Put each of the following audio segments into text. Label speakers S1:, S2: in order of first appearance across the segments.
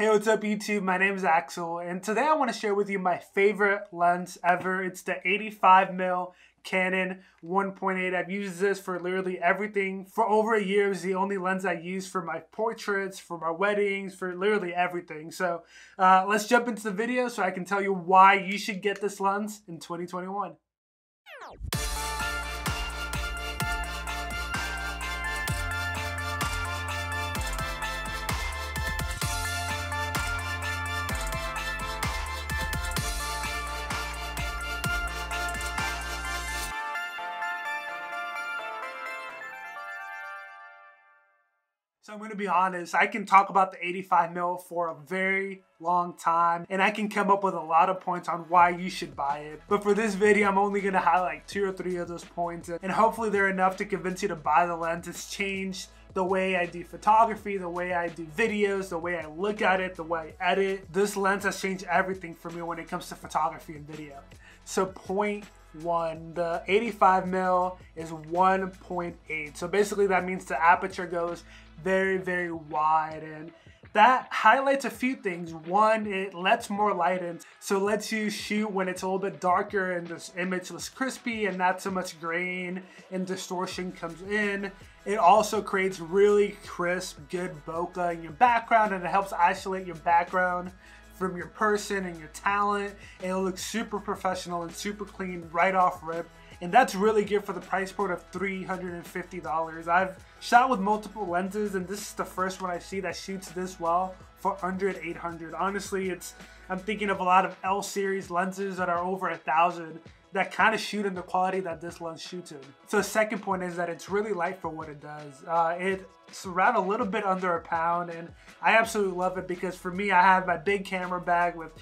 S1: Hey, what's up YouTube? My name is Axel and today I want to share with you my favorite lens ever. It's the 85mm Canon 1.8. I've used this for literally everything. For over a year, it was the only lens I used for my portraits, for my weddings, for literally everything. So uh, let's jump into the video so I can tell you why you should get this lens in 2021. So I'm going to be honest, I can talk about the 85 mil for a very long time and I can come up with a lot of points on why you should buy it. But for this video, I'm only going to highlight two or three of those points and hopefully they're enough to convince you to buy the lens. It's changed the way I do photography, the way I do videos, the way I look at it, the way I edit. This lens has changed everything for me when it comes to photography and video. So point one, the 85 mil is 1.8. So basically that means the aperture goes very, very wide. And that highlights a few things. One, it lets more light in, so lets you shoot when it's a little bit darker and this image looks crispy and not so much grain and distortion comes in. It also creates really crisp, good bokeh in your background and it helps isolate your background from your person and your talent. And it looks super professional and super clean right off rip and that's really good for the price point of $350. I've shot with multiple lenses and this is the first one I see that shoots this well for under 800. Honestly, it's I'm thinking of a lot of L series lenses that are over a thousand that kind of shoot in the quality that this lens shoots in. So the second point is that it's really light for what it does. Uh, it's around a little bit under a pound and I absolutely love it because for me, I have my big camera bag with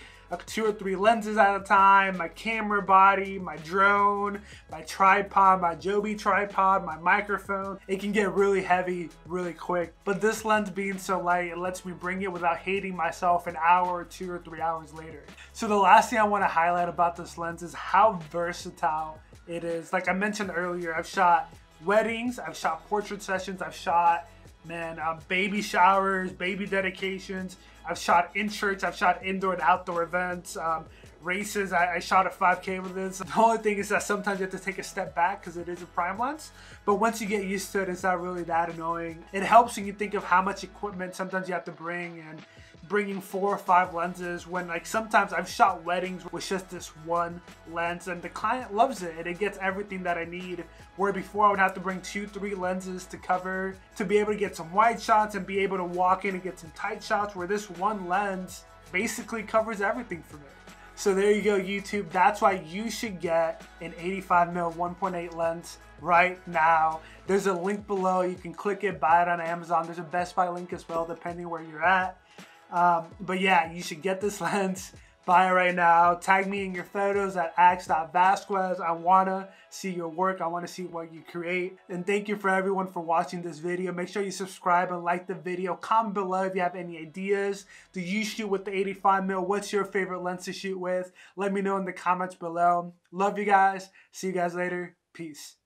S1: two or three lenses at a time, my camera body, my drone, my tripod, my Joby tripod, my microphone. It can get really heavy really quick, but this lens being so light, it lets me bring it without hating myself an hour or two or three hours later. So the last thing I want to highlight about this lens is how versatile it is. Like I mentioned earlier, I've shot weddings, I've shot portrait sessions, I've shot man, uh, baby showers, baby dedications. I've shot in church, I've shot indoor and outdoor events, um, races. I, I, shot a 5K with this. The only thing is that sometimes you have to take a step back because it is a prime lens. But once you get used to it, it's not really that annoying. It helps when you think of how much equipment sometimes you have to bring and bringing four or five lenses when like sometimes I've shot weddings with just this one lens and the client loves it and it gets everything that I need where before I would have to bring two three lenses to cover to be able to get some wide shots and be able to walk in and get some tight shots where this one lens basically covers everything for me. So there you go YouTube, that's why you should get an 85mm 1.8 lens right now. There's a link below, you can click it, buy it on Amazon. There's a Best Buy link as well depending where you're at. Um, but yeah, you should get this lens. Buy it right now. Tag me in your photos at ax.vazquez. I want to see your work. I want to see what you create. And thank you for everyone for watching this video. Make sure you subscribe and like the video. Comment below if you have any ideas. Do you shoot with the 85 mil? What's your favorite lens to shoot with? Let me know in the comments below. Love you guys. See you guys later. Peace.